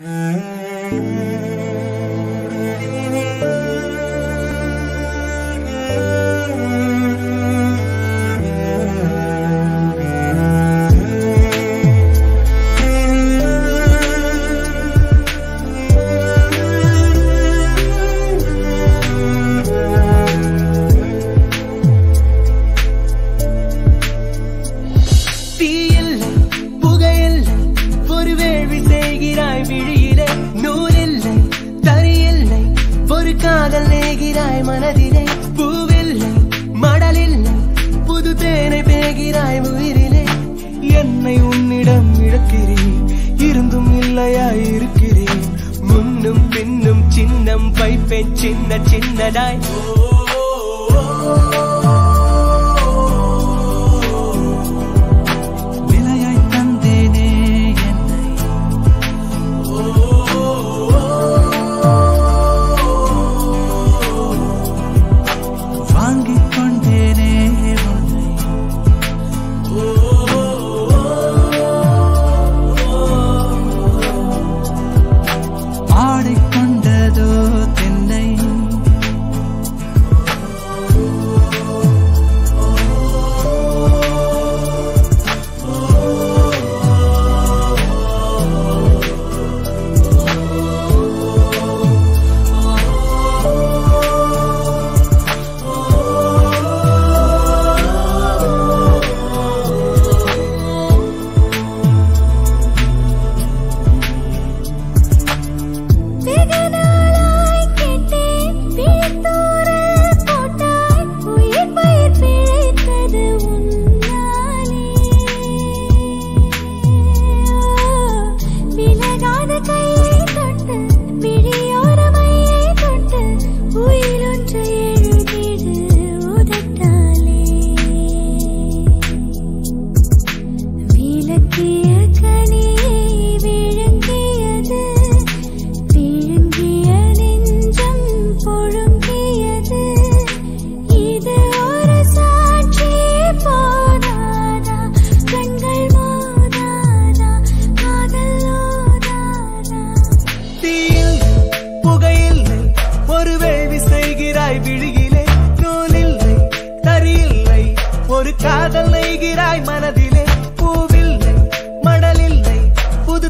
Mm-hmm. செய்கிறாய் விழியிலே நூலில்லை தரியில்லை ஒரு காதல் நேகிறாய் மனதிலே பூவில்லை மடலில்லை புது தேனை பேகிறாய் உயிரிலே. என்னை உன்னிடம் இழக்கிறேன் இருந்தும் இல்லையாய் இருக்கிறேன். முன்னும் பின்னும் சின்னம் வைப்பேன் சின்ன சின்னதாய். ஓ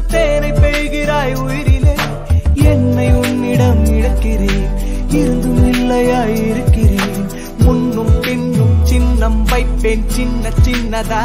தேனை பெய்கிறாய் உயிரிலே. என்னை உன்னிடம் இழக்கிறேன். இருந்தும் இல்லையாய் இருக்கிறேன். முன்னும் பின்னும் சின்னம் வைப்பேன். சின்ன சின்னதா.